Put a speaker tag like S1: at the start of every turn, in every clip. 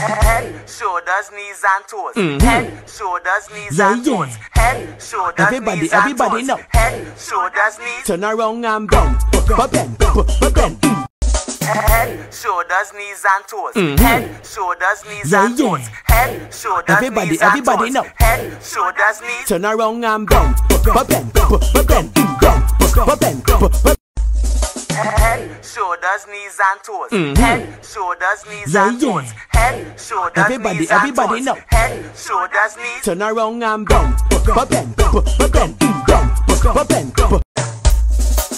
S1: Head, shoulders, knees and toes.
S2: Mhm.
S1: Head, shoulders, knees
S2: Yeah,
S1: and
S2: yeah.
S1: toes. Head, shoulders,
S2: Everybody,
S1: knees and
S2: everybody
S1: toes.
S2: know.
S1: Head, shoulders, knees.
S2: Turn around and bend, but bend, but bend.
S1: Head, shoulders, knees and toes.
S2: Mhm.
S1: Head, shoulders, knees
S2: Yeah,
S1: and
S2: yeah.
S1: toes. Head, shoulders,
S2: Everybody,
S1: knees and
S2: everybody
S1: toes.
S2: know.
S1: Head, shoulders, knees.
S2: Turn around and bend, but bend, but bend, bend, but bend, but
S1: Head, shoulders, knees and toes.
S2: Mhm.
S1: Head, shoulders, knees
S2: Yeah,
S1: and
S2: yeah.
S1: toes. Head, shoulders,
S2: Everybody,
S1: knees and
S2: everybody
S1: toes.
S2: know.
S1: Head, shoulders, knees.
S2: Turn around and bend, but bend, but bend, bend, bend,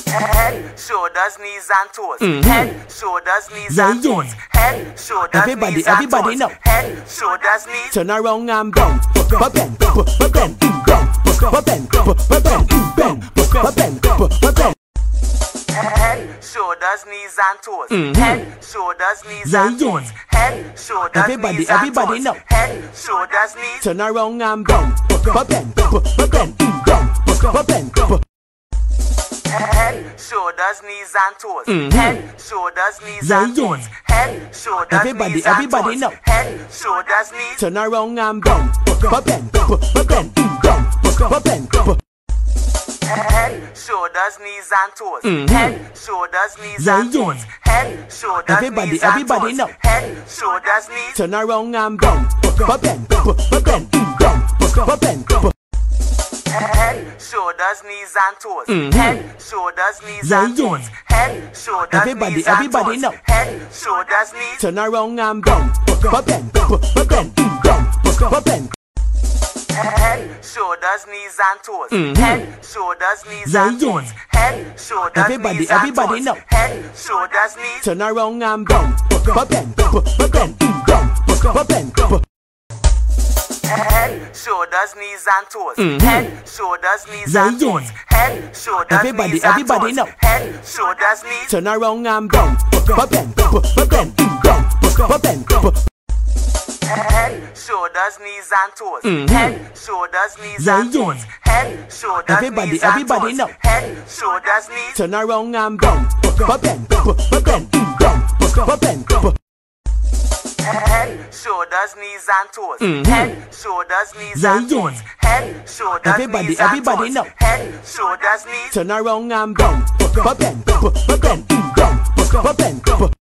S1: Head, shoulders, knees and toes.
S2: Mhm.
S1: Head, shoulders, knees
S2: Yeah,
S1: and
S2: yeah.
S1: toes. Head, shoulders,
S2: Everybody,
S1: knees and
S2: everybody
S1: toes.
S2: know.
S1: Head, shoulders, knees.
S2: Turn around and bend, bend, bend, bend, bend, but bend, bend,
S1: shoulders, knees and toes.
S2: Mhm.
S1: Head, shoulders, knees
S2: Yeah,
S1: and
S2: yeah.
S1: toes. Head, shoulders,
S2: Everybody,
S1: knees and
S2: everybody
S1: toes.
S2: know.
S1: Head, shoulders, knees.
S2: Turn around and bend, bend, bend, bend, but bend, but
S1: Head, shoulders, knees and toes.
S2: Mhm.
S1: Head, shoulders, knees
S2: Yeah,
S1: and
S2: yeah.
S1: toes. Head, shoulders,
S2: Everybody,
S1: knees and
S2: everybody
S1: toes.
S2: know.
S1: Head, shoulders, knees.
S2: Turn around and bend, bend, bend, bend, bend, but
S1: Head, shoulders, knees and toes.
S2: Mhm.
S1: Head, shoulders, knees
S2: Yeah,
S1: and
S2: yeah.
S1: toes. Head, shoulders,
S2: Everybody,
S1: knees and
S2: everybody
S1: toes.
S2: know.
S1: Head, shoulders, knees.
S2: Turn around and bend, bend, but bend, bend, but bend,
S1: Head, shoulders, knees and toes.
S2: Mhm.
S1: Head, shoulders, knees
S2: Yeah,
S1: and
S2: yeah.
S1: toes. Head, shoulders,
S2: Everybody,
S1: knees and
S2: everybody
S1: toes.
S2: know.
S1: Head, shoulders, knees.
S2: Turn around and bend, bend, bend, bend, but bend.
S1: Shoulders, knees and toes.
S2: Mhm.
S1: Head, shoulders, knees
S2: Yeah,
S1: and
S2: yeah.
S1: toes. Head, shoulders,
S2: Everybody,
S1: knees and
S2: everybody
S1: toes.
S2: know.
S1: Head, shoulders, knees.
S2: Turn around and bend, bend, bend, bend, but bend, but
S1: Head, shoulders, knees and toes.
S2: Mhm.
S1: Head, shoulders, knees
S2: Yeah,
S1: and
S2: yeah.
S1: toes. Head, shoulders,
S2: Everybody,
S1: knees and
S2: everybody
S1: toes.
S2: know.
S1: Head, shoulders, knees.
S2: Turn around and bend, bend, bend, bend, bend,
S1: Head, shoulders, knees and toes.
S2: Mhm.
S1: Head, shoulders, knees
S2: Yeah,
S1: and
S2: yeah.
S1: toes. Head, shoulders,
S2: Everybody,
S1: knees and
S2: everybody
S1: toes.
S2: know.
S1: Head, shoulders, knees.
S2: Turn around and bend, bend, bend, bend, but bend, but
S1: Head, shoulders, knees and toes.
S2: Mhm.
S1: Head, shoulders, knees
S2: Yeah,
S1: and
S2: yeah.
S1: toes. Head, shoulders,
S2: Everybody,
S1: knees and
S2: everybody
S1: toes.
S2: know.
S1: Head, shoulders, knees.
S2: Turn around and bend, bend, bend, bend, but bend, but